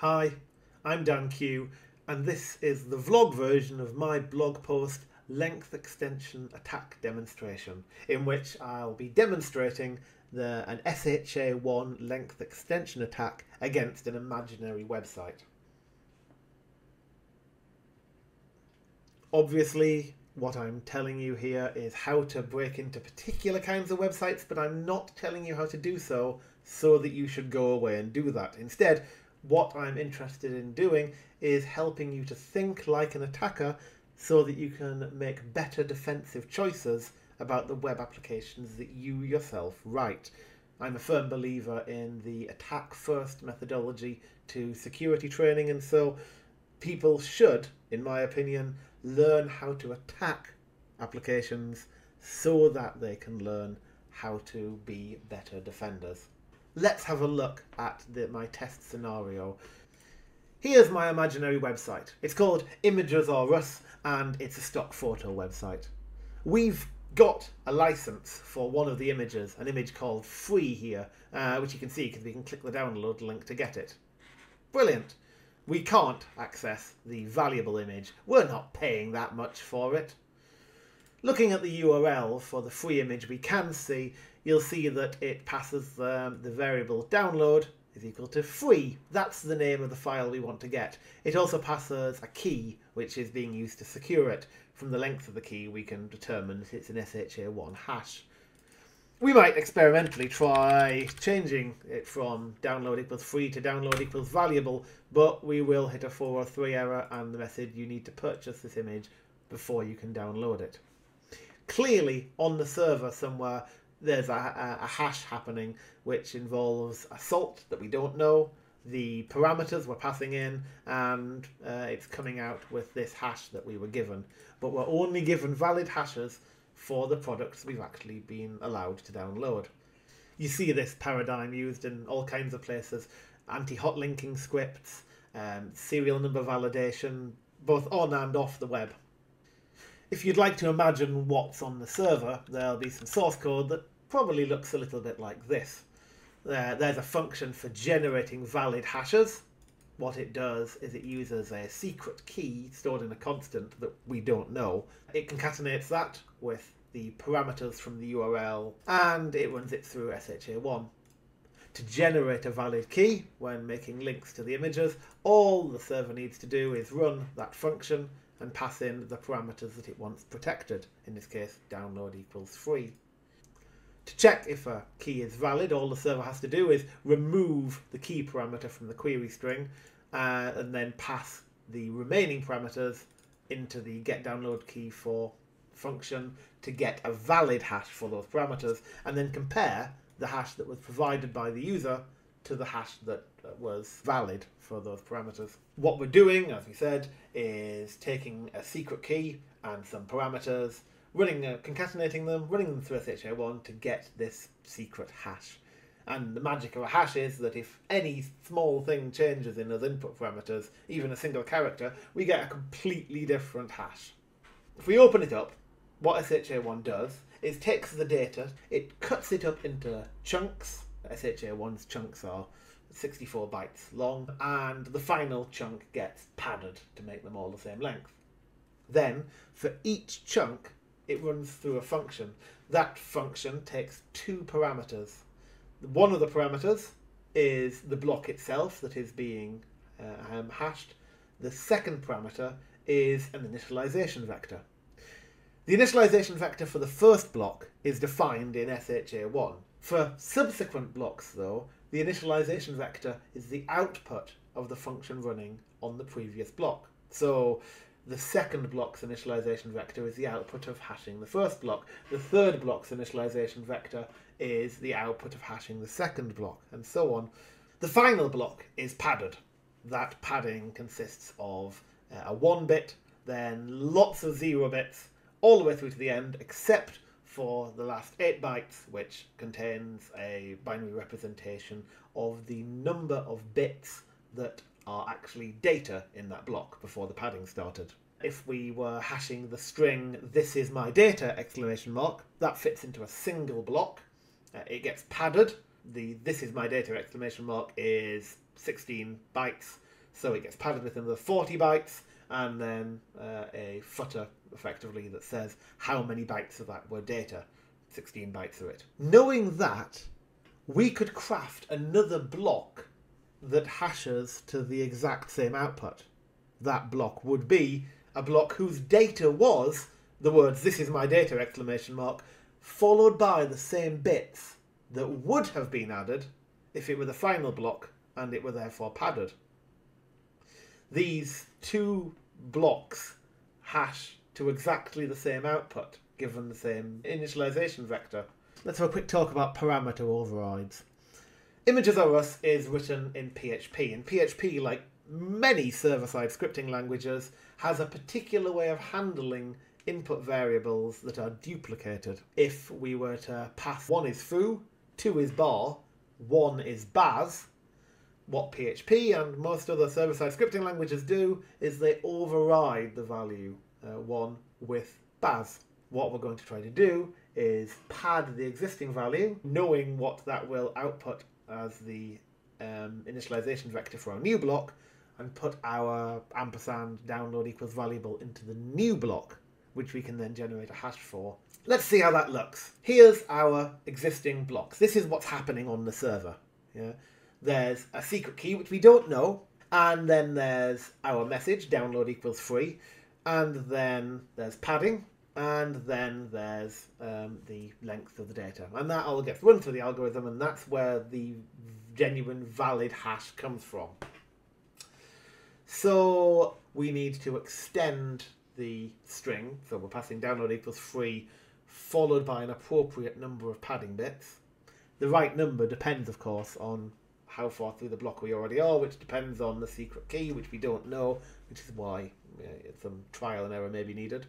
Hi, I'm Dan Q, and this is the vlog version of my blog post Length Extension Attack Demonstration, in which I'll be demonstrating the, an SHA-1 length extension attack against an imaginary website. Obviously, what I'm telling you here is how to break into particular kinds of websites, but I'm not telling you how to do so so that you should go away and do that. Instead, what I'm interested in doing is helping you to think like an attacker so that you can make better defensive choices about the web applications that you yourself write. I'm a firm believer in the attack first methodology to security training, and so people should, in my opinion, learn how to attack applications so that they can learn how to be better defenders. Let's have a look at the, my test scenario. Here's my imaginary website. It's called Images R Us and it's a stock photo website. We've got a license for one of the images, an image called Free here, uh, which you can see because we can click the download link to get it. Brilliant we can't access the valuable image. We're not paying that much for it. Looking at the URL for the free image we can see, you'll see that it passes um, the variable download is equal to free. That's the name of the file we want to get. It also passes a key, which is being used to secure it. From the length of the key, we can determine that it's an SHA-1 hash we might experimentally try changing it from download equals free to download equals valuable, but we will hit a 403 error and the method you need to purchase this image before you can download it. Clearly, on the server somewhere, there's a, a, hash happening which involves a salt that we don't know, the parameters we're passing in, and uh, it's coming out with this hash that we were given. But we're only given valid hashes for the products we've actually been allowed to download. You see this paradigm used in all kinds of places anti-hot linking scripts, um, serial number validation, both on and off the web. If you'd like to imagine what's on the server, there'll be some source code that probably looks a little bit like this. Uh, there's a function for generating valid hashes. What it does is it uses a secret key stored in a constant that we don't know. It concatenates that with the parameters from the URL and it runs it through SHA-1. To generate a valid key when making links to the images, all the server needs to do is run that function and pass in the parameters that it wants protected, in this case download equals free. To check if a key is valid, all the server has to do is remove the key parameter from the query string uh, and then pass the remaining parameters into the get download key for function to get a valid hash for those parameters and then compare the hash that was provided by the user to the hash that was valid for those parameters. What we're doing, as we said, is taking a secret key and some parameters, running, uh, concatenating them, running them through SHA-1 to get this secret hash. And the magic of a hash is that if any small thing changes in those input parameters, even a single character, we get a completely different hash. If we open it up, what SHA1 does is takes the data, it cuts it up into chunks. SHA1's chunks are 64 bytes long, and the final chunk gets padded to make them all the same length. Then, for each chunk, it runs through a function. That function takes two parameters. One of the parameters is the block itself that is being uh, um, hashed. The second parameter is an initialization vector. The initialization vector for the first block is defined in SHA1. For subsequent blocks, though, the initialization vector is the output of the function running on the previous block. So the second block's initialization vector is the output of hashing the first block. The third block's initialization vector is the output of hashing the second block, and so on. The final block is padded. That padding consists of uh, a 1 bit, then lots of 0 bits, all the way through to the end, except for the last 8 bytes, which contains a binary representation of the number of bits that are actually data in that block before the padding started. If we were hashing the string this is my data exclamation mark, that fits into a single block. Uh, it gets padded. The this is my data exclamation mark is 16 bytes So it gets padded with another 40 bytes and then uh, a footer effectively that says how many bytes of that were data. 16 bytes of it. Knowing that, we could craft another block that hashes to the exact same output. That block would be a block whose data was the words this is my data exclamation mark followed by the same bits that would have been added if it were the final block and it were therefore padded. These two blocks hash to exactly the same output given the same initialization vector. Let's have a quick talk about parameter overrides. Images.rs is written in PHP, and PHP, like many server-side scripting languages, has a particular way of handling input variables that are duplicated. If we were to pass one is foo, two is bar, one is baz, what PHP and most other server-side scripting languages do is they override the value uh, one with baz. What we're going to try to do is pad the existing value, knowing what that will output as the um, initialization vector for our new block, and put our ampersand download equals valuable into the new block, which we can then generate a hash for. Let's see how that looks. Here's our existing blocks. This is what's happening on the server. Yeah, There's a secret key, which we don't know, and then there's our message, download equals free, and then there's padding, and then there's um, the length of the data. And that all gets run through the algorithm, and that's where the genuine valid hash comes from. So we need to extend the string, so we're passing download equals free, followed by an appropriate number of padding bits. The right number depends, of course, on how far through the block we already are, which depends on the secret key, which we don't know, which is why some trial and error may be needed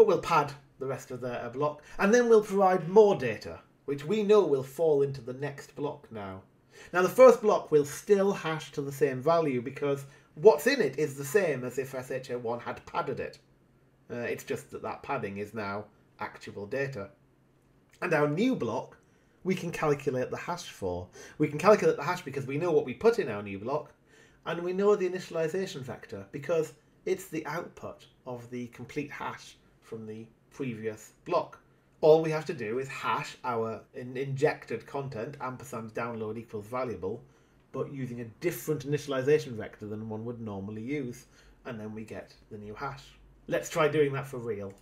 but we'll pad the rest of the uh, block, and then we'll provide more data, which we know will fall into the next block now. Now the first block will still hash to the same value because what's in it is the same as if SHA1 had padded it. Uh, it's just that that padding is now actual data. And our new block, we can calculate the hash for. We can calculate the hash because we know what we put in our new block, and we know the initialization vector because it's the output of the complete hash from the previous block. All we have to do is hash our in injected content, ampersand download equals valuable, but using a different initialization vector than one would normally use, and then we get the new hash. Let's try doing that for real.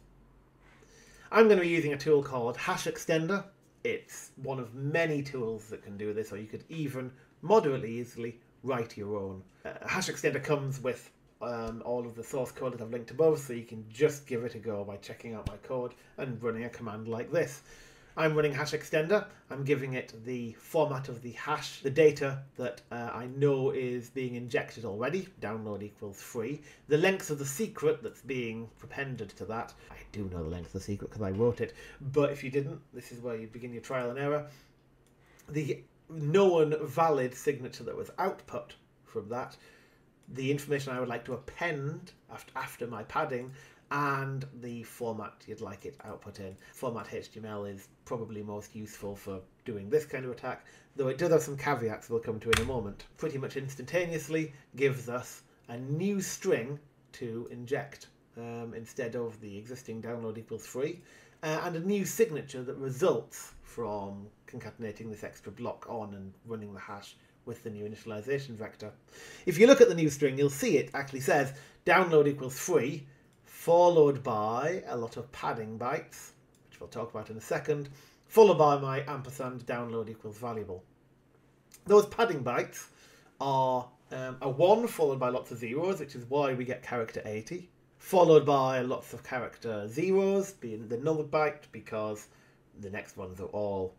I'm going to be using a tool called Hash Extender. It's one of many tools that can do this, or you could even moderately easily write your own. Uh, Hash Extender comes with um, all of the source code that I've linked above, so you can just give it a go by checking out my code and running a command like this. I'm running hash extender. I'm giving it the format of the hash, the data that uh, I know is being injected already. Download equals free. The length of the secret that's being prepended to that. I do know the length of the secret because I wrote it, but if you didn't, this is where you begin your trial and error. The known valid signature that was output from that the information I would like to append after, after my padding and the format you'd like it output in. Format HTML is probably most useful for doing this kind of attack, though it does have some caveats we'll come to in a moment. Pretty much instantaneously gives us a new string to inject um, instead of the existing download equals free, uh, and a new signature that results from concatenating this extra block on and running the hash with the new initialization vector. If you look at the new string, you'll see it actually says download equals free, followed by a lot of padding bytes, which we'll talk about in a second, followed by my ampersand download equals valuable. Those padding bytes are um, a 1 followed by lots of zeros, which is why we get character 80, followed by lots of character zeros, being the null byte, because the next ones are all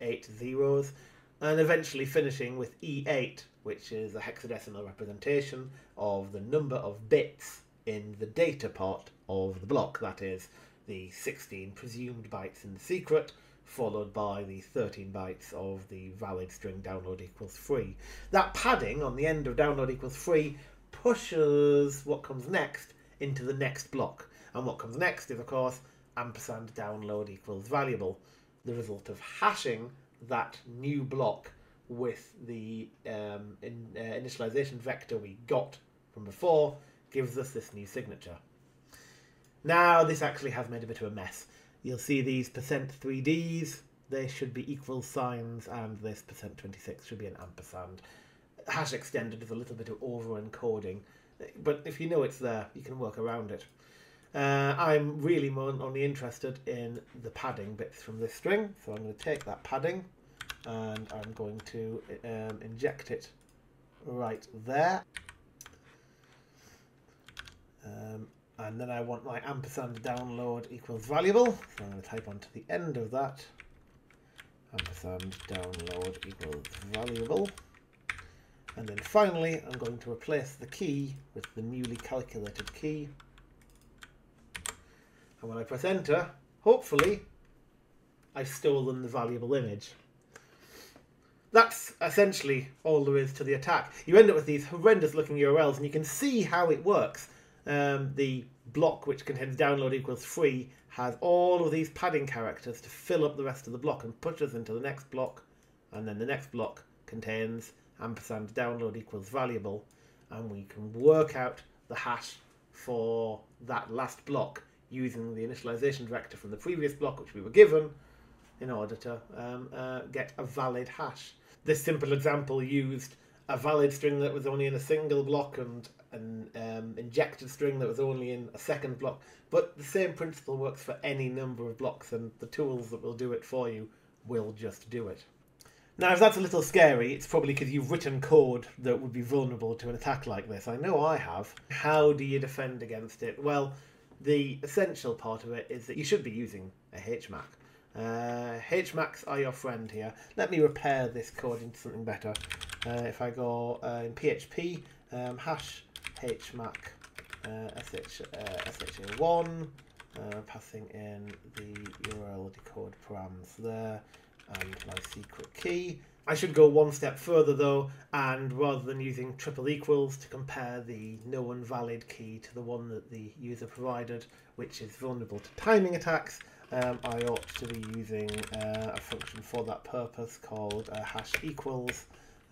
8 zeros, and eventually finishing with E8, which is a hexadecimal representation of the number of bits in the data part of the block, that is, the 16 presumed bytes in the secret, followed by the 13 bytes of the valid string download equals free. That padding on the end of download equals free pushes what comes next into the next block. And what comes next is, of course, ampersand download equals valuable. The result of hashing that new block with the um, in, uh, initialization vector we got from before gives us this new signature. Now this actually has made a bit of a mess. You'll see these percent %3ds, they should be equal signs, and this percent %26 should be an ampersand. Hash extended is a little bit of over encoding, but if you know it's there, you can work around it. Uh, I'm really more only interested in the padding bits from this string, so I'm going to take that padding and I'm going to um, inject it right there. Um, and then I want my ampersand download equals valuable. So I'm going to type onto the end of that. Ampersand download equals valuable. And then finally, I'm going to replace the key with the newly calculated key. And when I press enter, hopefully, I've stolen the valuable image. That's essentially all there is to the attack. You end up with these horrendous looking URLs and you can see how it works um, the block which contains download equals free has all of these padding characters to fill up the rest of the block and push us into the next block and then the next block contains ampersand download equals valuable and we can work out the hash for that last block using the initialization vector from the previous block which we were given in order to um, uh, get a valid hash. This simple example used a valid string that was only in a single block and an um, injected string that was only in a second block. But the same principle works for any number of blocks, and the tools that will do it for you will just do it. Now, if that's a little scary, it's probably because you've written code that would be vulnerable to an attack like this. I know I have. How do you defend against it? Well, the essential part of it is that you should be using a HMAC. Uh, HMACs are your friend here. Let me repair this code into something better. Uh, if I go uh, in PHP, um, hash hmac uh, sh, uh, sha1, uh, passing in the URL decode params there, and my secret key. I should go one step further though, and rather than using triple equals to compare the known valid key to the one that the user provided, which is vulnerable to timing attacks, um, I ought to be using uh, a function for that purpose called uh, hash equals.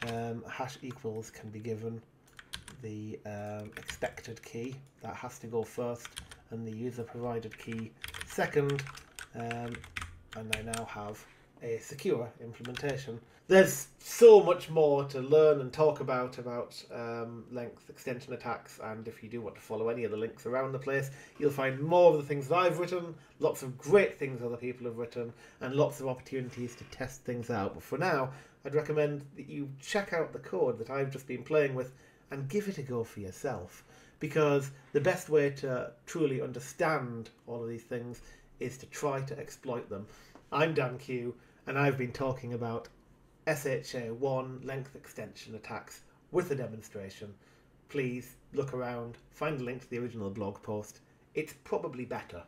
Um, hash equals can be given the um, expected key that has to go first and the user provided key second um, and I now have a secure implementation. There's so much more to learn and talk about about um, length extension attacks and if you do want to follow any of the links around the place you'll find more of the things that I've written, lots of great things other people have written and lots of opportunities to test things out. But for now I'd recommend that you check out the code that I've just been playing with and give it a go for yourself. Because the best way to truly understand all of these things is to try to exploit them. I'm Dan Q, and I've been talking about SHA1 length extension attacks with a demonstration. Please look around, find a link to the original blog post. It's probably better.